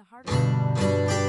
the heart